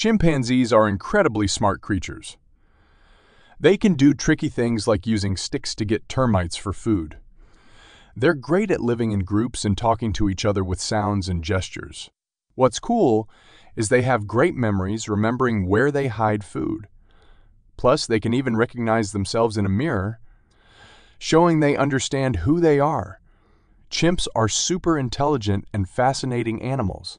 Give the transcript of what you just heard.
Chimpanzees are incredibly smart creatures. They can do tricky things like using sticks to get termites for food. They're great at living in groups and talking to each other with sounds and gestures. What's cool is they have great memories remembering where they hide food. Plus, they can even recognize themselves in a mirror, showing they understand who they are. Chimps are super intelligent and fascinating animals.